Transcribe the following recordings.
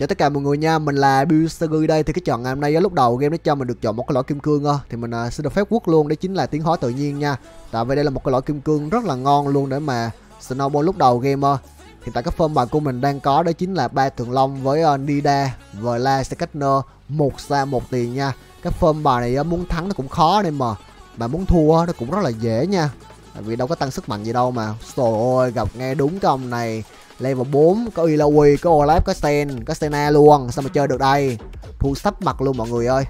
Chào tất cả mọi người nha, mình là Bill đây. Thì cái chọn ngày hôm nay lúc đầu game nó cho mình được chọn một cái lõi kim cương thôi Thì mình uh, xin được phép quốc luôn, đấy chính là tiến hóa tự nhiên nha. Tại vì đây là một cái lõi kim cương rất là ngon luôn để mà snowball lúc đầu game Hiện tại cái form bài của mình đang có đó chính là ba tường long với uh, Nida, Vla, Sekaner một xa một tiền nha. Cái form bài này uh, muốn thắng nó cũng khó nên mà Mà muốn thua nó cũng rất là dễ nha. Tại vì đâu có tăng sức mạnh gì đâu mà. Trời ơi gặp nghe đúng cái ông này. Level 4 có Ilawi, có Olaf, có Sen, có Sena luôn. Sao mà chơi được đây? Thu sắp mặt luôn mọi người ơi.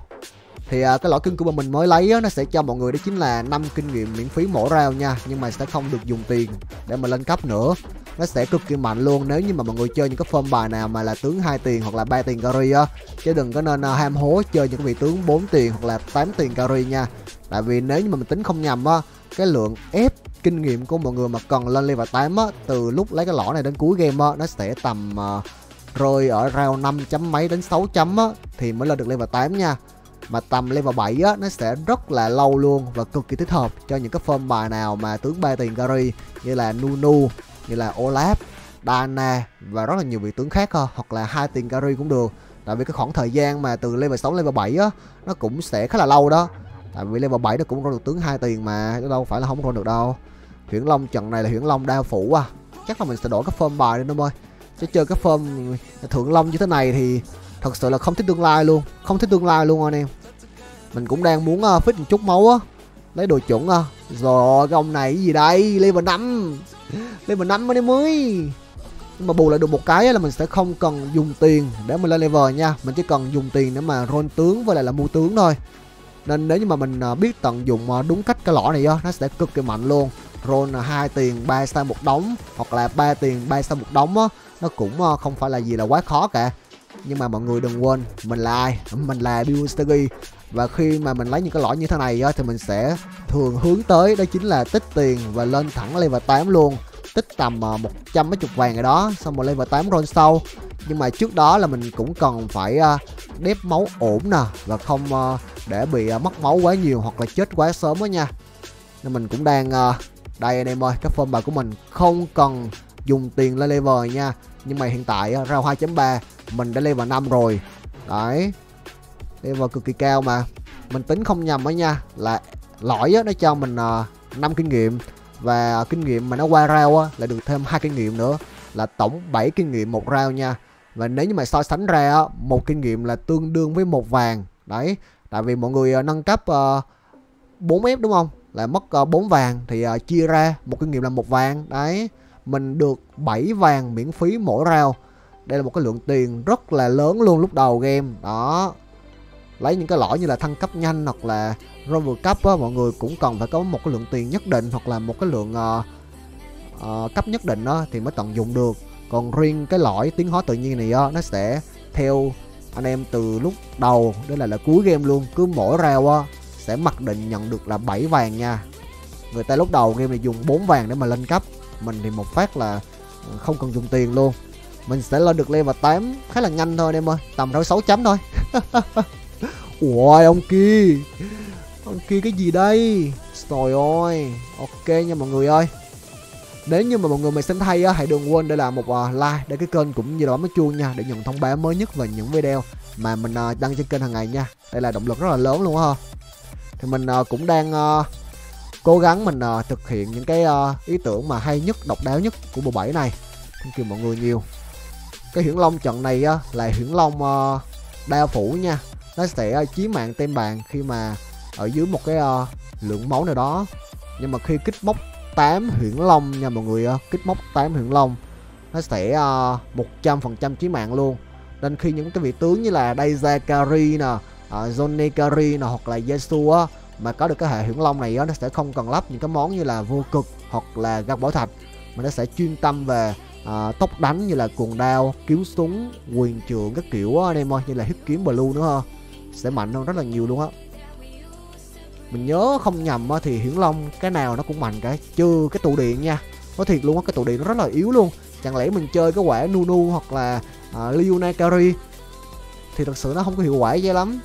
Thì uh, cái lõi kinh của mình mới lấy á, nó sẽ cho mọi người đó chính là 5 kinh nghiệm miễn phí mỗi round nha. Nhưng mà sẽ không được dùng tiền để mà lên cấp nữa. Nó sẽ cực kỳ mạnh luôn. Nếu như mà mọi người chơi những cái form bài nào mà là tướng hai tiền hoặc là ba tiền carry á chứ đừng có nên uh, ham hố chơi những cái vị tướng 4 tiền hoặc là 8 tiền carry nha. Tại vì nếu như mà mình tính không nhầm á cái lượng ép kinh nghiệm của mọi người mà cần lên level 8 á từ lúc lấy cái lõ này đến cuối game á nó sẽ tầm uh, rơi ở round 5 chấm mấy đến 6 chấm á thì mới lên được level 8 nha. Mà tầm level 7 á nó sẽ rất là lâu luôn và cực kỳ thích hợp cho những cái form bài nào mà tướng ba tiền carry như là Nunu như là Olaf Dana và rất là nhiều vị tướng khác ha hoặc là hai tiền carry cũng được. Tại vì cái khoảng thời gian mà từ level 6 level 7 á nó cũng sẽ khá là lâu đó. Tại vì level 7 nó cũng ra được tướng hai tiền mà chứ đâu phải là không ra được đâu. Huyễn Long trận này là Huyễn Long đa phủ à. Chắc là mình sẽ đổi cái form bài đi em ơi. Chứ chơi cái form Thượng Long như thế này thì Thật sự là không thích tương lai luôn. Không thích tương lai luôn anh em. Mình cũng đang muốn uh, fit một chút máu á. Lấy đồ chuẩn à. Rồi cái ông này cái gì đây? Level 5 Level 5 anh em ơi nhưng mà bù lại được một cái là mình sẽ không cần dùng tiền để mình lên level nha. Mình chỉ cần dùng tiền để mà roll tướng với lại là mua tướng thôi. Nên nếu như mà mình ờ, biết tận dụng ờ, đúng cách cái lõ này á nó sẽ cực kỳ mạnh luôn roll hai tiền, ba star một đống, hoặc là ba tiền, ba star một đống á. Nó cũng ờ, không phải là gì là quá khó cả. Nhưng mà mọi người đừng quên, mình là ai? Mình là Bill và khi mà mình lấy những cái lõi như thế này á, thì mình sẽ thường hướng tới đó chính là tích tiền và lên thẳng level 8 luôn. Tích tầm ờ, một trăm mấy chục vàng rồi đó, xong rồi level 8 roll sau. Nhưng mà trước đó là mình cũng cần phải ờ, đép máu ổn nè, và không để bị mất máu quá nhiều hoặc là chết quá sớm đó nha. Nên mình cũng đang đây anh em ơi cái form bài của mình không cần dùng tiền lên level nha. Nhưng mà hiện tại ra 2.3 mình đã level 5 rồi. Đấy level cực kỳ cao mà. Mình tính không nhầm đó nha là lõi á nó cho mình à, uh, 5 kinh nghiệm. Và kinh nghiệm mà nó qua rau á lại được thêm hai kinh nghiệm nữa. Là tổng 7 kinh nghiệm một rao nha. Và nếu như mà so sánh ra á một kinh nghiệm là tương đương với một vàng. Đấy tại vì mọi người uh, nâng cấp à, uh, 4F đúng không? Là mất ờ, uh, 4 vàng thì uh, chia ra một kinh nghiệm là một vàng. Đấy mình được 7 vàng miễn phí mỗi round. Đây là một cái lượng tiền rất là lớn luôn lúc đầu game. Đó. Lấy những cái lỗi như là thăng cấp nhanh hoặc là rover cấp á mọi người cũng cần phải có một cái lượng tiền nhất định hoặc là một cái lượng uh, uh, cấp nhất định đó thì mới tận dụng được. Còn riêng cái lõi tiến hóa tự nhiên này á nó sẽ theo anh em từ lúc đầu. Đến là là cuối game luôn cứ mỗi round á sẽ mặc định nhận được là 7 vàng nha. Người ta lúc đầu game này dùng 4 vàng để mà lên cấp. Mình thì một phát là ừ, không cần dùng tiền luôn. Mình sẽ lên được level 8 khá là nhanh thôi em ơi tầm đâu 6 chấm thôi. Ui ông kia. Ông kia cái gì đây? Trời ơi ok nha mọi người ơi. Nếu như mà mọi người mình xem thay á hãy đừng quên để làm một uh, like để cái kênh cũng như là bấm cái chuông nha để nhận thông báo mới nhất về những video mà mình uh, đăng trên kênh hàng ngày nha. Đây là động lực rất là lớn luôn ha thì mình uh, cũng đang uh, cố gắng mình uh, thực hiện những cái uh, ý tưởng mà hay nhất độc đáo nhất của bộ bảy này. Thank you mọi người nhiều. Cái hiển long trận này uh, là hiển long uh, đao phủ nha. Nó sẽ uh, chí mạng tên bạn khi mà ở dưới một cái uh, lượng máu nào đó. Nhưng mà khi kích mốc 8 huyễn long nha mọi người uh, kích mốc 8 huyễn long nó sẽ một trăm phần trăm chí mạng luôn. Nên khi những cái vị tướng như là đây Kari nè uh, Zone Kari hoặc là Yesu á mà có được cái hệ huyễn long này đó, nó sẽ không cần lắp những cái món như là vô cực hoặc là gạt bảo thạch mà nó sẽ chuyên tâm về à, tốc đánh như là cuồng đao kiếm súng quyền trượng các kiểu anh em ơi như là huyết kiếm blue nữa ha. Sẽ mạnh hơn rất là nhiều luôn á. Mình nhớ không nhầm thì hiển long cái nào nó cũng mạnh cả trừ cái tụ điện nha. Nói thiệt luôn á cái tụ điện nó rất là yếu luôn. Chẳng lẽ mình chơi cái quả nunu hoặc là à, Liuna Kari thì thật sự nó không có hiệu quả dễ lắm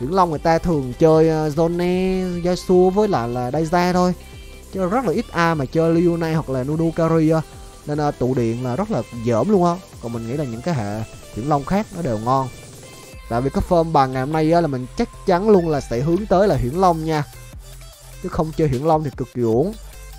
hiển long người ta thường chơi ờ, Zone Yasuo với lại là Daiza thôi. Chứ rất là ít ai mà chơi Liuna hoặc là Nunu Kari á. Nên ờ, tụ điện là rất là dởm luôn á. Còn mình nghĩ là những cái hệ hiển long khác nó đều ngon. Tại vì cái form bàn ngày hôm nay á, là mình chắc chắn luôn là sẽ hướng tới là hiển long nha. Chứ không chơi hiển long thì cực kỳ uổng.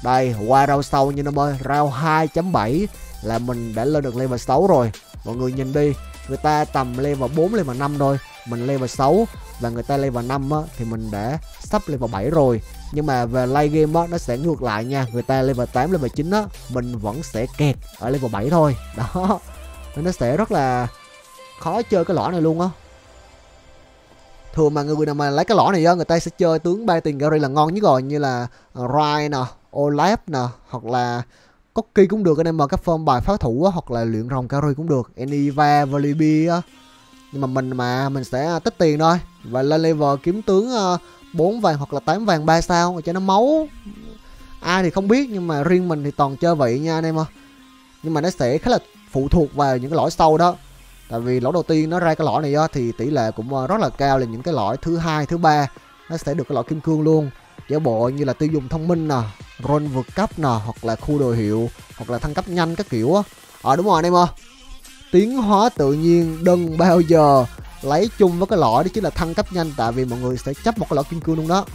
Đây qua rau sau như năm ơi. Rau 2.7 là mình đã lên được level 6 rồi. Mọi người nhìn đi. Người ta tầm level 4 level 5 thôi. Mình level 6 và người ta level 5 á, thì mình đã sắp level 7 rồi. Nhưng mà về lay game á, nó sẽ ngược lại nha. Người ta level 8 level 9 á mình vẫn sẽ kẹt ở level 7 thôi. Đó. Nên nó sẽ rất là khó chơi cái lõi này luôn á. Thường mà người nào mà lấy cái lõi này á người ta sẽ chơi tướng ba tiền Gary là ngon nhất rồi. Như là ryan Rai nè Olaf nè hoặc là Cocky cũng được. Anh em mà các form bài pháo thủ á, hoặc là luyện rồng carry cũng được. Eniva Volibear á. Nhưng mà mình mà mình sẽ tích tiền thôi và lên level kiếm tướng ờ, bốn vàng hoặc là 8 vàng 3 sao cho nó máu. Ai thì không biết nhưng mà riêng mình thì toàn chơi vậy nha anh em ơi. Nhưng mà nó sẽ khá là phụ thuộc vào những cái lõi sâu đó. Tại vì lõi đầu tiên nó ra cái lõi này á, thì tỷ lệ cũng ờ, rất là cao là những cái lõi thứ hai thứ ba. Nó sẽ được cái lõi kim cương luôn. Giả bộ như là tiêu dùng thông minh nè ron vượt cấp nè hoặc là khu đồ hiệu hoặc là thăng cấp nhanh các kiểu á. Ờ đúng rồi anh em ơi. Tiến hóa tự nhiên đừng bao giờ lấy chung với cái lõi đó chính là thăng cấp nhanh tại vì mọi người sẽ chấp một cái lõi kim cương luôn đó.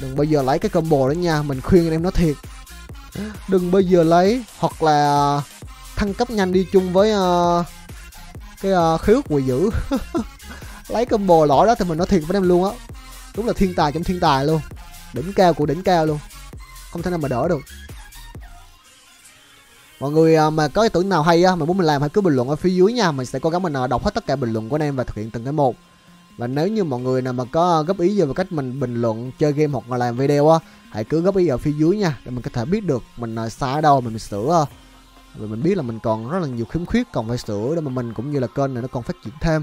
Đừng bao giờ lấy cái combo đó nha mình khuyên anh em nó thiệt. Đừng bao giờ lấy hoặc là thăng cấp nhanh đi chung với uh, cái uh, khiếu quỷ dữ lấy combo lõi đó thì mình nói thiệt với em luôn á. Đúng là thiên tài trong thiên tài luôn. Đỉnh cao của đỉnh cao luôn. Không thể nào mà đỡ được mọi người à, mà có ý tưởng nào hay á mà muốn mình làm hãy cứ bình luận ở phía dưới nha. Mình sẽ cố gắng mình à, đọc hết tất cả bình luận của anh em và thực hiện từng cái một. Và nếu như mọi người nào mà có góp ý về cách mình bình luận chơi game hoặc là làm video á hãy cứ góp ý ở phía dưới nha để mình có thể biết được mình à, sai ở đâu mình, mình sửa. Và mình biết là mình còn rất là nhiều khiếm khuyết còn phải sửa để mà mình cũng như là kênh này nó còn phát triển thêm.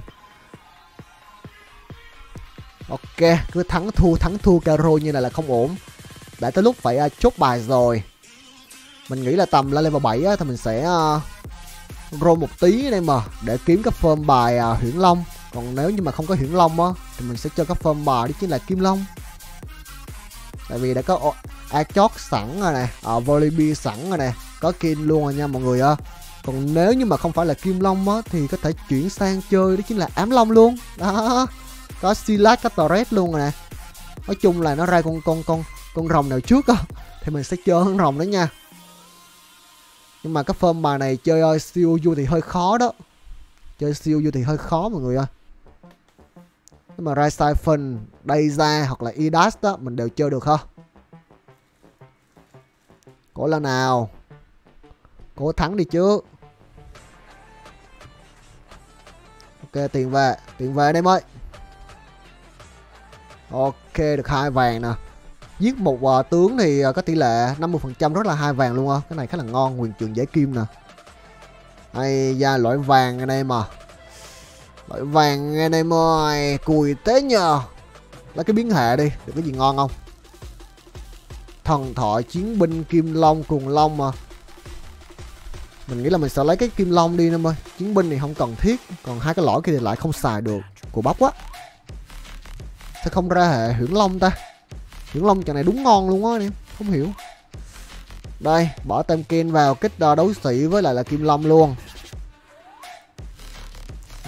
Ok cứ thắng thua thắng thua caro như này là không ổn. Đã tới lúc phải chốt bài rồi mình nghĩ là tầm lên level 7 á, thì mình sẽ uh, roll một tí đây mà để kiếm các form bài à, uh, huyễn long. Còn nếu như mà không có huyễn long á thì mình sẽ chơi các form bài đó chính là kim long. Tại vì đã có Achot sẵn rồi nè à, Volibear sẵn rồi nè có kim luôn rồi nha mọi người ạ. Còn nếu như mà không phải là kim long á thì có thể chuyển sang chơi đó chính là ám long luôn. Đó có silas có torres luôn rồi nè. Nói chung là nó ra con con con con rồng nào trước á thì mình sẽ chơi con rồng đó nha nhưng mà cái form bài này chơi uh, siêu vui thì hơi khó đó. Chơi siêu vui thì hơi khó mọi người ơi. Nhưng mà Rai Siphon, Dayza hoặc là Idas đó mình đều chơi được không cố là nào. Cố thắng đi chứ. Ok tiền về. Tiền về đây ơi. Ok được hai vàng nè giết một uh, tướng thì uh, có tỷ lệ 50% rất là hai vàng luôn á. Cái này khá là ngon quyền trường giải kim nè. Hay da loại vàng anh em à. Loại vàng anh em ơi cùi tế nhờ. Lấy cái biến hệ đi được cái gì ngon không? Thần thoại chiến binh kim long cùng long mà. Mình nghĩ là mình sẽ lấy cái kim long đi em ơi. Chiến binh thì không cần thiết còn hai cái lõi kia thì lại không xài được. Của bóc quá. Sao không ra hệ huyễn long ta? Hiển Long trận này đúng ngon luôn á anh em. Không hiểu. Đây bỏ tem Ken vào kích ờ, uh, đấu sĩ với lại là Kim Long luôn.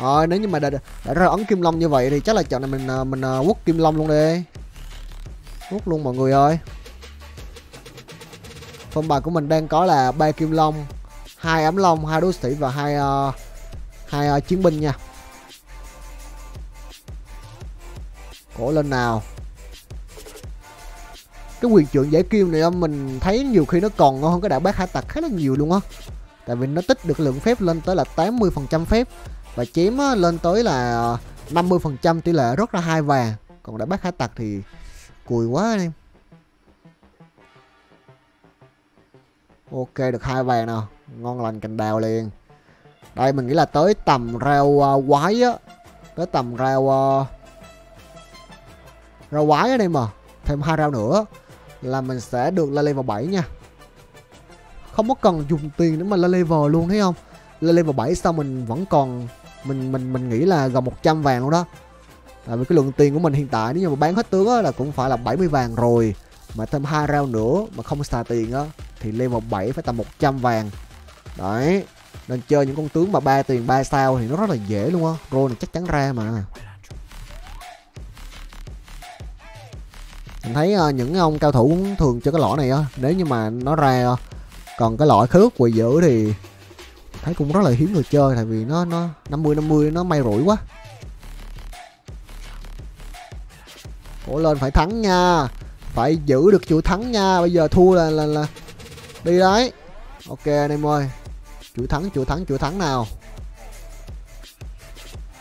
Rồi nếu như mà đã, đã ra ấn Kim Long như vậy thì chắc là trận này mình ờ, mình uh, quất Kim Long luôn đi. Quất luôn mọi người ơi. Phong bài của mình đang có là ba Kim Long hai ấm long hai đấu sĩ và hai uh, hai uh, chiến binh nha. Cổ lên nào cái quyền trượng giải kim này mình thấy nhiều khi nó còn ngon hơn cái đạo bác hải tặc khá là nhiều luôn á. Tại vì nó tích được lượng phép lên tới là 80% phép và chém lên tới là 50% tỷ lệ rất là hai vàng. Còn đạo bác hải tặc thì cùi quá anh em. Ok được hai vàng nào. Ngon lành cành đào liền. Đây mình nghĩ là tới tầm rau uh, à, quái á. Tới tầm rau uh, rau quái ở đây mà thêm hai rau nữa là mình sẽ được lên level 7 nha. Không có cần dùng tiền để mà lên level luôn thấy không? Lên level 7 sao mình vẫn còn mình mình mình nghĩ là gần 100 vàng luôn đó. Tại vì cái lượng tiền của mình hiện tại nếu như mà bán hết tướng á, là cũng phải là 70 vàng rồi. Mà thêm hai round nữa mà không xài tiền á thì level 7 phải tầm 100 vàng. Đấy nên chơi những con tướng mà ba tiền ba sao thì nó rất là dễ luôn á. Roll này chắc chắn ra mà. Mình thấy uh, những ông cao thủ cũng thường chơi cái lõi này á nếu như mà nó ra uh, còn cái lõi khước quỳ giữ thì thấy cũng rất là hiếm người chơi tại vì nó nó 50 50 nó may rủi quá. Cố lên phải thắng nha Phải giữ được chuỗi thắng nha Bây giờ thua là là, là Đi đấy. Ok anh em ơi chuỗi thắng chuỗi thắng chuỗi thắng nào?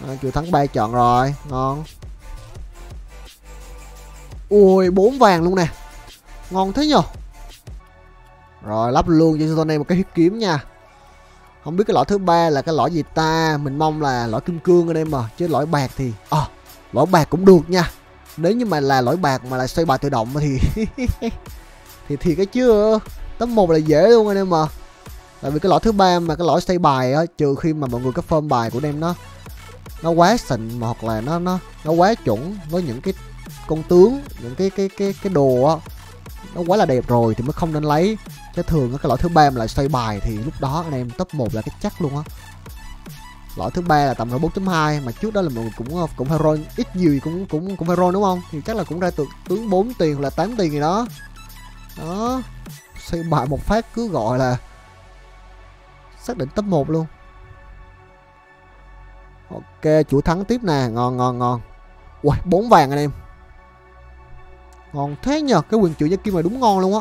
À, chuỗi thắng ba chọn rồi Ngon. Ui bốn vàng luôn nè. Ngon thế nhờ. Rồi lắp luôn cho Tony một cái huyết kiếm nha. Không biết cái lõi thứ ba là cái lõi gì ta? Mình mong là lõi kim cương anh em mà Chứ lõi bạc thì à, Lõi bạc cũng được nha. Nếu như mà là lõi bạc mà lại xoay bài tự động thì thì thì cái chứ. Tấm một là dễ luôn anh em mà tại vì cái lõi thứ ba mà cái lõi xoay bài á trừ khi mà mọi người cái form bài của anh em nó nó quá xịn mà hoặc là nó nó nó quá chuẩn với những cái con tướng, những cái cái cái cái đồ á, nó quá là đẹp rồi thì mới không nên lấy. Chứ thường cái loại thứ ba mà lại xoay bài thì lúc đó anh em top 1 là cái chắc luôn á. Loại thứ ba là tầm rồi 4.2 mà trước đó là mọi người cũng ờ, cũng hero ít nhiều gì cũng cũng cũng hero đúng không? Thì chắc là cũng ra từ tướng 4 tiền hoặc là 8 tiền gì đó. Đó, xoay bài một phát cứ gọi là xác định top 1 luôn. Ok, chủ thắng tiếp nè, ngon ngon ngon. Ui bốn vàng anh em ngon thế nhờ cái quyền chủ gia kim này đúng ngon luôn á.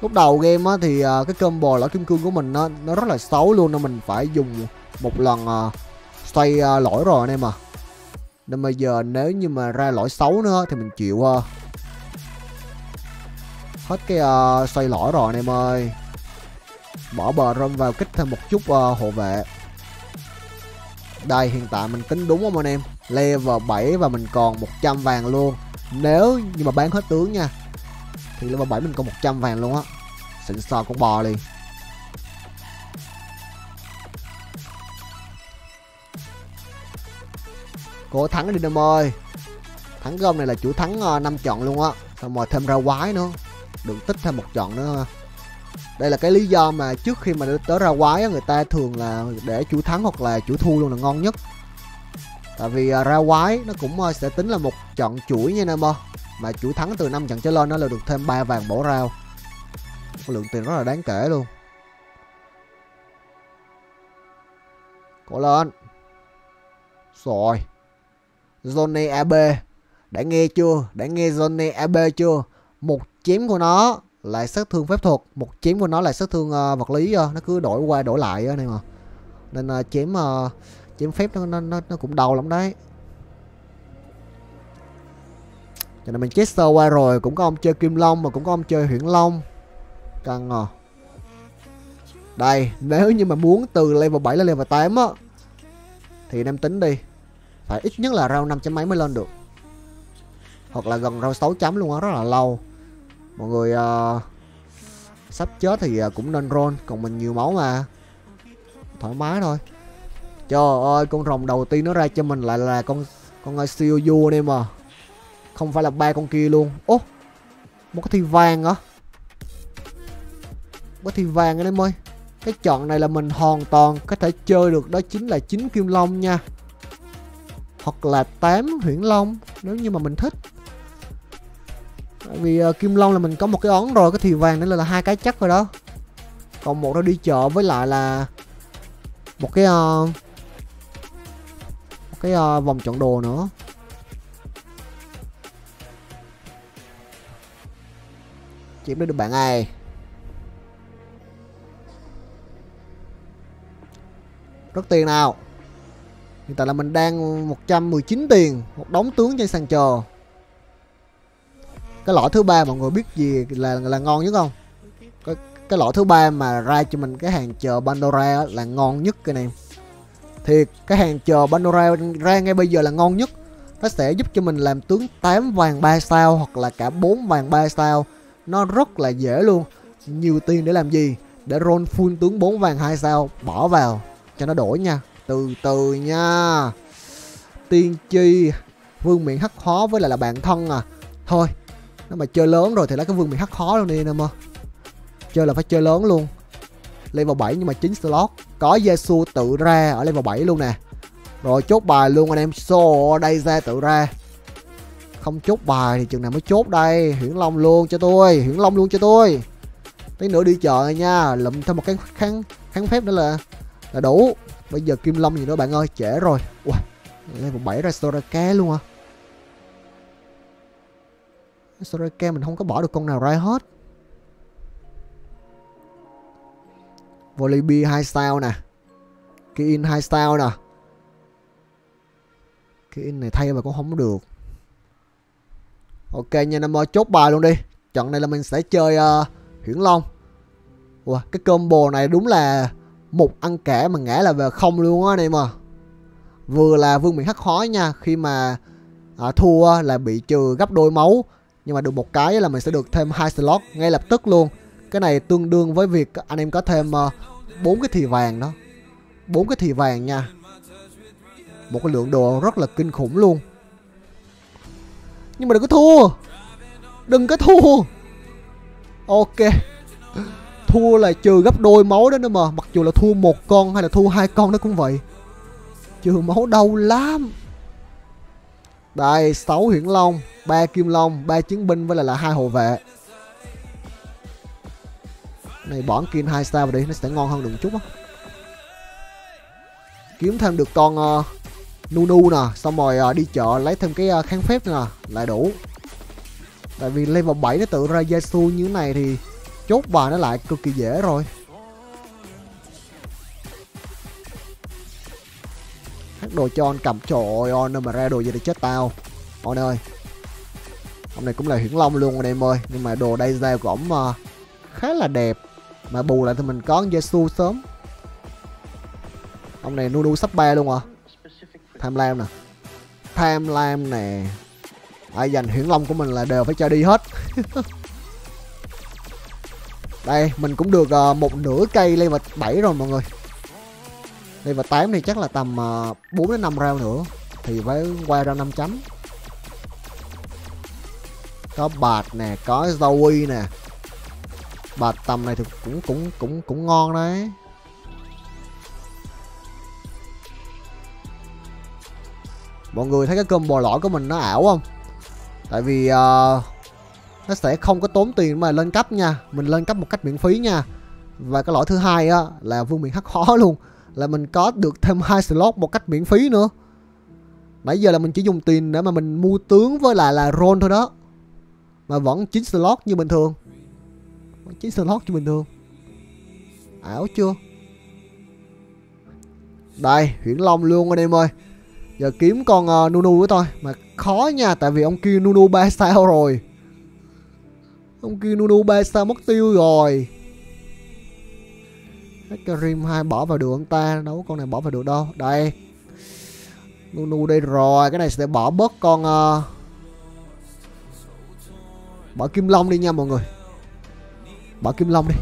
Lúc đầu game á thì uh, cái combo lõi kim cương của mình nó nó rất là xấu luôn nên mình phải dùng một lần uh, xoay uh, lỗi rồi anh em à. Nên bây giờ nếu như mà ra lỗi xấu nữa thì mình chịu uh, hết cái à, uh, xoay lỗi rồi anh em ơi. Bỏ bờ râm vào kích thêm một chút uh, hộ vệ. Đây hiện tại mình tính đúng không anh em? Level 7 và mình còn 100 vàng luôn. Nếu như mà bán hết tướng nha, thì level 7 mình còn 100 vàng luôn á. Xịn sò con bò liền. Cố thắng đi em ơi. Thắng gom này là chủ thắng ờ, 5 chọn luôn á. Xong rồi thêm ra quái nữa. Đừng tích thêm một chọn nữa. Đây là cái lý do mà trước khi mà tới ra quái người ta thường là để chủ thắng hoặc là chủ thu luôn là ngon nhất tại vì à, ra quái nó cũng à, sẽ tính là một trận chuỗi nha anh em ơi. Mà chuỗi thắng từ 5 trận trở lên nó là được thêm ba vàng bổ rau. Lượng tiền rất là đáng kể luôn. Cố lên. Rồi. Johnny AB đã nghe chưa? Đã nghe Johnny AB chưa? Một chém của nó lại sát thương phép thuật. Một chém của nó là sát thương uh, vật lý uh, nó cứ đổi qua đổi lại uh, này mà nên uh, chém uh, chém phép nó, nó nó cũng đau lắm đấy. Cho nên mình chết sơ qua rồi cũng có ông chơi kim long mà cũng có ông chơi huyễn long. Căng à. Đây nếu như mà muốn từ level 7 lên level 8 á thì anh em tính đi. Phải ít nhất là round 5 chấm mấy mới lên được. Hoặc là gần round 6 chấm luôn á rất là lâu. Mọi người uh, sắp chết thì ờ, cũng nên roll còn mình nhiều máu mà. Thoải mái thôi trời ơi con rồng đầu tiên nó ra cho mình lại là con con ờ, siêu du anh em à. Không phải là ba con kia luôn. Ố một cái thi vàng hả? Cái thi vàng anh em ơi. Cái chọn này là mình hoàn toàn có thể chơi được đó chính là chín kim long nha. Hoặc là 8 huyễn long nếu như mà mình thích. Tại vì uh, kim long là mình có một cái ón rồi cái thì vàng nữa là, là hai cái chắc rồi đó. Còn một nó đi chợ với lại là một cái uh, cái uh, vòng chọn đồ nữa. Chiếm được bạn này rất tiền nào. Hiện tại là mình đang 119 tiền một đống tướng trên sàn chờ. Cái lõi thứ ba mọi người biết gì là là ngon nhất không? Cái, cái lõi thứ ba mà ra cho mình cái hàng chờ Pandora là ngon nhất cái này thì cái hàng chờ Pandora ra ngay bây giờ là ngon nhất. Nó sẽ giúp cho mình làm tướng 8 vàng 3 sao hoặc là cả 4 vàng 3 sao. Nó rất là dễ luôn. Nhiều tiền để làm gì? Để roll full tướng 4 vàng 2 sao, bỏ vào. Cho nó đổi nha. Từ từ nha. Tiên chi vương miệng hắc khó với lại là bạn thân à. Thôi nó mà chơi lớn rồi thì lấy cái vương miệng hắc khó luôn đi em ơi chơi là phải chơi lớn luôn level 7 nhưng mà 9 slot. Có Jesu tự ra ở level 7 luôn nè. Rồi chốt bài luôn anh em. Xô ở đây ra tự ra. Không chốt bài thì chừng nào mới chốt đây? Hiển long luôn cho tôi hiển long luôn cho tôi. Tí nữa đi chợ nha, lụm thêm một cái kháng kháng phép nữa là là đủ. Bây giờ kim long gì nữa bạn ơi? Trễ rồi. Ui, level 7 ra soraka luôn à soraka mình không có bỏ được con nào ra hết. Volibear 2 sao nè. Kiin 2 sao nè. Kiin này thay mà cũng không được. Ok nha Nam chốt bài luôn đi. Trận này là mình sẽ chơi uh, Huyễn Long. Wow, Cái combo này đúng là Một ăn kẻ mà ngã là về không luôn á anh em à Vừa là vương miện hắc khói nha Khi mà à, thua là bị trừ gấp đôi máu. Nhưng mà được một cái là mình sẽ được thêm hai slot ngay lập tức luôn cái này tương đương với việc anh em có thêm ờ, bốn cái thì vàng đó. Bốn cái thì vàng nha. Một cái lượng đồ rất là kinh khủng luôn. Nhưng mà đừng có thua. Đừng có thua. Ok. Thua là trừ gấp đôi máu đó nữa mà. Mặc dù là thua một con hay là thua hai con nó cũng vậy. Trừ máu đau lắm. Đây, sáu huyễn long, ba kim long, ba chiến binh với lại là hai hộ vệ này bỏ kim hai star vào đi nó sẽ ngon hơn được một chút á. Kiếm thêm được con uh, Nunu nè xong rồi uh, đi chợ lấy thêm cái uh, kháng phép nè lại đủ. Tại vì level 7 nó tự ra Yasu như thế này thì chốt bài nó lại cực kỳ dễ rồi. Hát đồ cho anh cầm trời ơi mà ra đồ gì thì chết tao. On ơi. Ông này cũng là hiển long luôn anh em ơi. Nhưng mà đồ đây ra của ổng uh, khá là đẹp mà bù lại thì mình có Jesu sớm. Ông này Nunu sắp ba luôn à Tham lam nè. Tham lam nè. Ai dành huyễn long của mình là đều phải cho đi hết. Đây mình cũng được uh, một nửa cây level 7 rồi mọi người. Level 8 thì chắc là tầm ờ, uh, 4 đến 5 round nữa. Thì phải qua ra 5 chấm. Có bạt nè, có Zoe nè bà tầm này thì cũng cũng cũng cũng ngon đấy. Mọi người thấy cái combo lõi của mình nó ảo không? Tại vì uh, nó sẽ không có tốn tiền mà lên cấp nha. Mình lên cấp một cách miễn phí nha. Và cái lõi thứ hai á là vương miện hắc khó luôn. Là mình có được thêm hai slot một cách miễn phí nữa. Nãy giờ là mình chỉ dùng tiền để mà mình mua tướng với lại là roll thôi đó. Mà vẫn 9 slot như bình thường chín slot cho bình thường ảo chưa? Đây huyễn long luôn anh em ơi. Giờ kiếm con uh, nunu của tôi. Mà khó nha tại vì ông kia nunu ba sao rồi. Ông kia nunu ba sao mất tiêu rồi. Karim hai bỏ vào được ông ta. Đâu con này bỏ vào được đâu. Đây. Nunu đây rồi. Cái này sẽ bỏ bớt con uh, bỏ kim long đi nha mọi người bỏ kim long đi.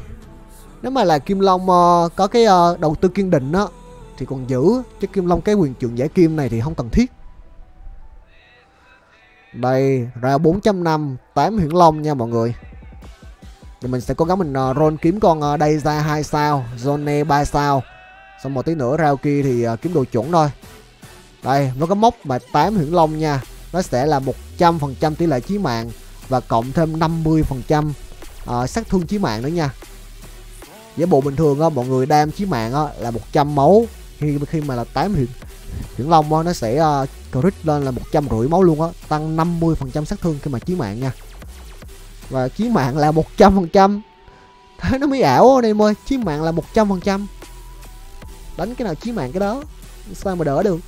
Nếu mà là kim long uh, có cái uh, đầu tư kiên định á thì còn giữ. Chứ kim long cái quyền trưởng giải kim này thì không cần thiết. Đây ra 4.5 8 hiển long nha mọi người. Thì mình sẽ cố gắng mình uh, roll kiếm con uh, đây ra hai sao zone 3 sao. Xong một tí nữa ra kia thì uh, kiếm đồ chuẩn thôi. Đây nó có mốc mà 8 hiển long nha. Nó sẽ là 100% tỷ lệ chí mạng và cộng thêm 50% uh, sát thương chí mạng nữa nha. Giả bộ bình thường á mọi người đam chí mạng á là 100 máu. Khi khi mà là 8 hiện hiển long á nó sẽ uh, crit lên là một trăm rưỡi máu luôn á tăng 50 phần trăm sát thương khi mà chí mạng nha. Và chí mạng là 100 phần trăm. Thế nó mới ảo anh em ơi chí mạng là 100 phần trăm. Đánh cái nào chí mạng cái đó sao mà đỡ được?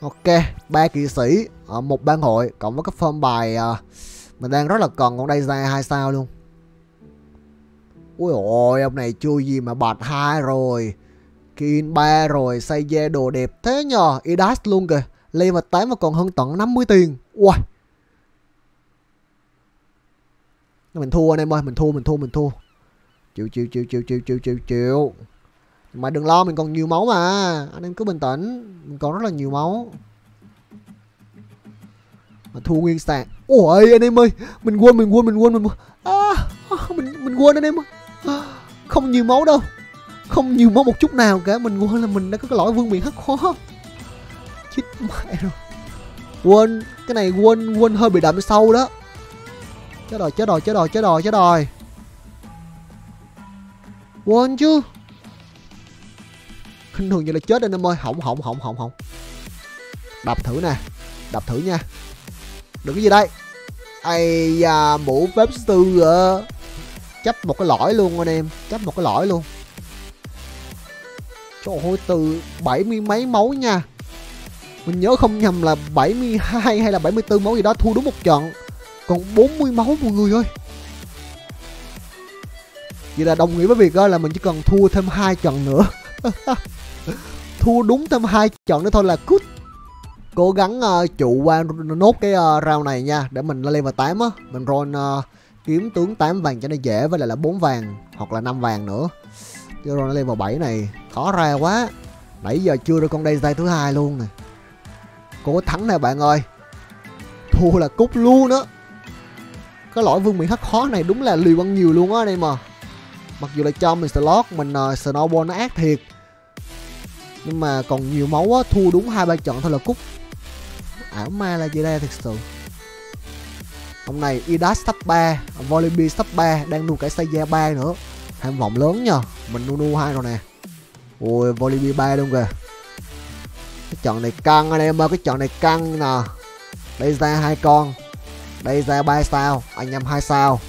Ok, ba kỵ sĩ ở một ban hội cộng với cái form bài ờ, uh, mình đang rất là cần con đây ra hai sao luôn. Ui ôi, ông này chui gì mà bạt hai rồi. Kin ba rồi, xây dê đồ đẹp thế nhờ. Idas luôn kìa. lên mà tám mà còn hơn tận 50 tiền. Ui. Mình thua anh em ơi, mình thua, mình thua, mình thua. Chịu, chịu, chịu, chịu, chịu, chịu, chịu, chịu. Mà đừng lo mình còn nhiều máu mà Anh em cứ bình tĩnh Mình còn rất là nhiều máu mà thu nguyên sàn ôi anh em ơi. Mình quên mình quên mình quên mình quên. À, mình mình quên anh em ơi. À, không nhiều máu đâu. Không nhiều máu một chút nào cả. Mình quên là mình đã có cái lỗi vương miệng hắc khó chết mẹ rồi. Quên cái này quên quên hơi bị đậm sâu đó. Chết rồi chết rồi chết rồi chết rồi chết rồi. Quên chứ. Hình thường như là chết anh em ơi. Hỏng hỏng hỏng hỏng hỏng. Đập thử nè. Đập thử nha được cái gì đây. Ai da, mũ phép tư à. chấp một cái lõi luôn anh em chấp một cái lõi luôn. Trời ơi, từ bảy mươi mấy máu nha. Mình nhớ không nhầm là 72 hay là 74 máu gì đó thua đúng một trận. Còn 40 máu mọi người ơi. Vậy là đồng nghĩa với việc đó là mình chỉ cần thua thêm hai trận nữa. Thua đúng thêm hai trận nữa thôi là cút cố gắng uh, trụ qua nốt cái uh, round này nha để mình lên level 8 á. Mình roll uh, kiếm tướng 8 vàng cho nó dễ với lại là 4 vàng hoặc là 5 vàng nữa. Chứ roll level 7 này khó ra quá. Nãy giờ chưa được con đây tay thứ hai luôn nè. Cố thắng nè bạn ơi. Thua là cút luôn đó cái lỗi vương miện hắc khó này đúng là liều ăn nhiều luôn á đây mà mặc dù là cho mình slot mình uh, snowball nó ác thiệt. Nhưng mà còn nhiều máu á thua đúng hai ba trận thôi là cút. À, ảo ma là gì đây thực sự? Ông này, idas top 3 Volibear top 3 đang nuôi cả Seiya 3 nữa. Tham vọng lớn nha mình nu nu hai rồi nè. Ui Volibear 3 luôn kìa. Cái trận này căng anh em ơi, cái trận này căng nè. Đây ra hai con. Đây ra ba sao, anh em hai sao.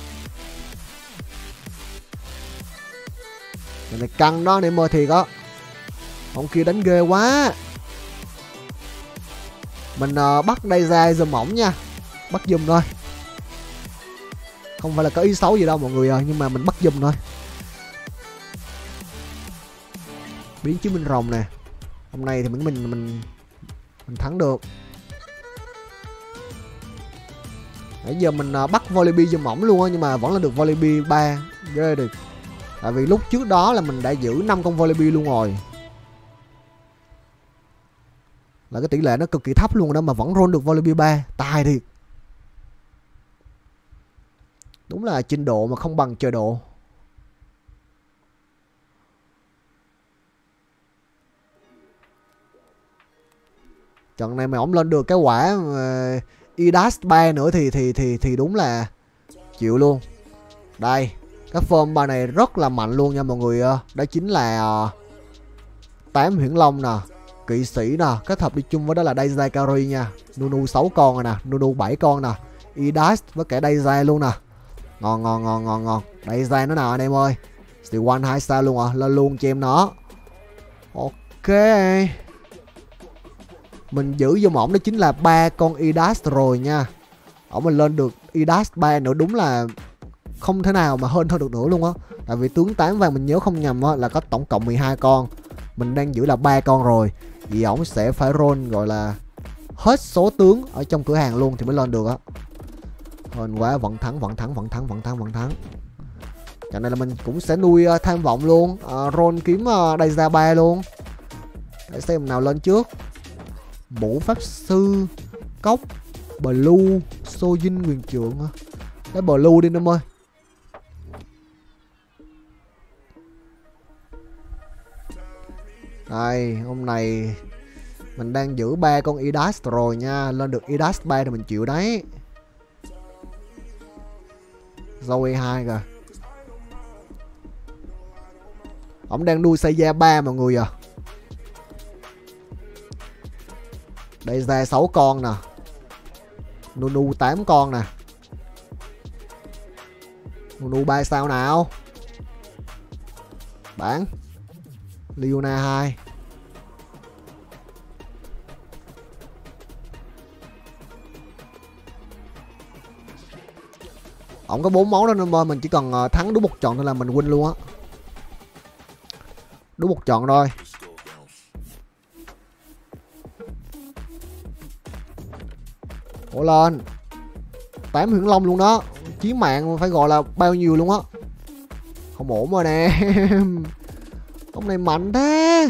Trận này căng đó anh em ơi, thiệt á. Ông kia đánh ghê quá mình uh, bắt đây ra dùm mỏng nha. Bắt dùm thôi. Không phải là có ý xấu gì đâu mọi người ơi nhưng mà mình bắt dùm thôi. Biến chứng minh rồng nè. Hôm nay thì mình mình mình mình thắng được. Nãy giờ mình uh, bắt volleyball dùm mỏng luôn á nhưng mà vẫn là được volleyball ba ghê được. Tại vì lúc trước đó là mình đã giữ năm con volleyball luôn rồi là cái tỷ lệ nó cực kỳ thấp luôn đó mà vẫn roll được Volibear 3 tài thiệt. Đúng là trình độ mà không bằng trời độ. Trận này mà ổng lên được cái quả uh, Idas 3 nữa thì thì thì thì đúng là chịu luôn. Đây cái form ba này rất là mạnh luôn nha mọi người đó chính là ờ, uh, 8 huyễn long nè kỵ sĩ nè, kết hợp đi chung với đó là Daisy Kari nha. Nunu 6 con rồi nè, Nunu 7 con nè. Idas với cả Daisy luôn nè. Ngon ngon ngon ngon ngon. Daisy nó nào anh em ơi? Steel One 2 sao luôn à lên luôn cho em nó. Ok. Mình giữ vô ổng đó chính là ba con Idas rồi nha. Ổng mình lên được Idas 3 nữa đúng là không thể nào mà hơn thôi được nữa luôn á. Tại vì tướng 8 vàng mình nhớ không nhầm á là có tổng cộng 12 con. Mình đang giữ là ba con rồi vì ổng sẽ phải roll gọi là hết số tướng ở trong cửa hàng luôn thì mới lên được á. Hên quá vẫn thắng vẫn thắng vẫn thắng vẫn thắng vẫn thắng. Trận này là mình cũng sẽ nuôi uh, tham vọng luôn uh, roll kiếm uh, đầy ra ba luôn. Để xem nào lên trước. Mũ pháp sư cốc blue xô dinh quyền trượng lấy blue đi nó ơi. Đây, hôm nay mình đang giữ ba con idas rồi nha. Lên được idas 3 thì mình chịu đấy. Zoe 2 kìa. Ông đang nuôi Seiya 3 mọi người à. Đây, ra 6 con nè. Nunu 8 con nè. Nunu 3 sao nào? Bán. Leona 2 ổng có bốn máu đó nên mình chỉ cần ờ, thắng đúng một trận thôi là mình win luôn á. Đúng một trận thôi. Ủa, lên. Tám huyễn long luôn đó. Chiến mạng phải gọi là bao nhiêu luôn á. Không ổn rồi nè. ông này mạnh thế.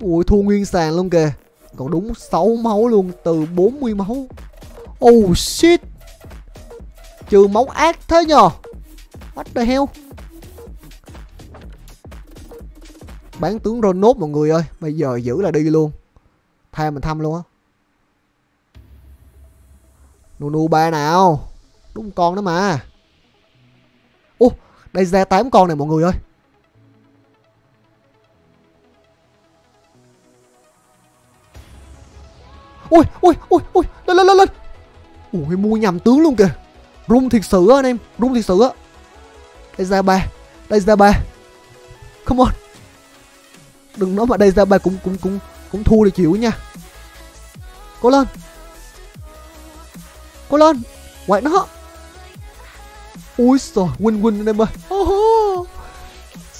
Ui thua nguyên sàn luôn kìa. Còn đúng 6 máu luôn, từ 40 máu. Oh shit. Trừ máu ác thế nhờ. What the hell? Bán tướng Ronốt mọi người ơi, Bây giờ giữ là đi luôn. Thay mình thăm luôn á. Nunu ba nào. Đúng con đó mà. Ô, đây ra 8 con này mọi người ơi. Ui ui ui ui Lên lên lên lên. Ui mua nhầm tướng luôn kìa. Rung thiệt sự á anh em Rung thiệt sự á. Đây ra ba Đây ra ba. Come on. Đừng nói mà đây ra ba cũng cũng cũng cũng thua thì chịu nha. Cố lên. Cố lên. Quạt nó. Ui trời Win win anh em ơi. Oh,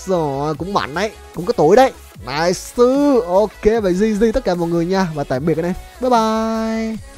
Rồi cũng mạnh đấy Cũng có tuổi đấy Nice Ok, vậy GG tất cả mọi người nha. Và tạm biệt anh em. Bye bye.